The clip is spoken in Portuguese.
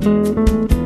Música